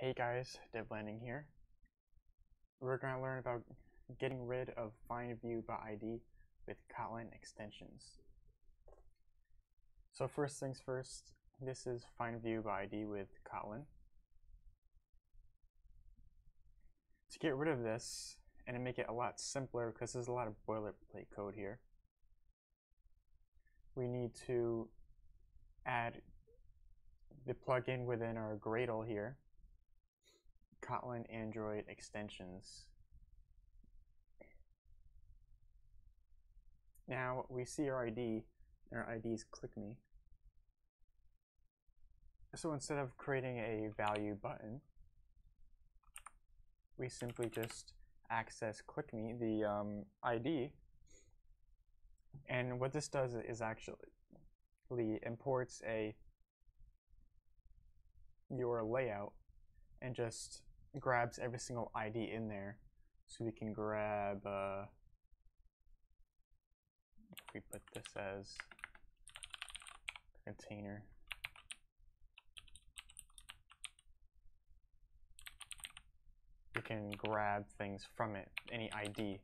Hey guys, DevLanding here. We're going to learn about getting rid of find view by ID with Kotlin extensions. So first things first, this is find view by ID with Kotlin. To get rid of this and to make it a lot simpler because there's a lot of boilerplate code here, we need to add the plugin within our Gradle here Kotlin Android extensions. Now we see our ID, and our ID is click me. So instead of creating a value button, we simply just access click me, the um, ID. And what this does is actually imports a your layout and just grabs every single ID in there. So we can grab, uh, if we put this as container, we can grab things from it, any ID.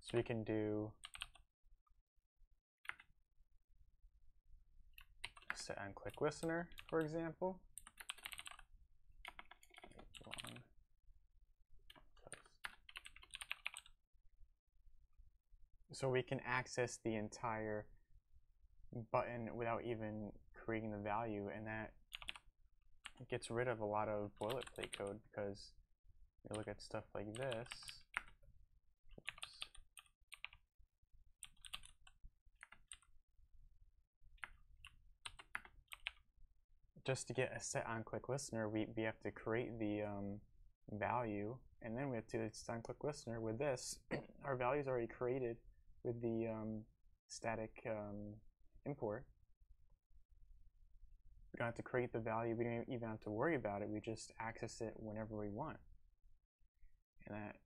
So we can do set on click listener, for example. So we can access the entire button without even creating the value and that gets rid of a lot of boilerplate code because you look at stuff like this. Just to get a set on click listener we, we have to create the um, value and then we have to set on click listener with this. Our value is already created with the um, static um, import. We don't have to create the value, we don't even have to worry about it, we just access it whenever we want. And that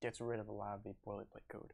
gets rid of a lot of the boilerplate code.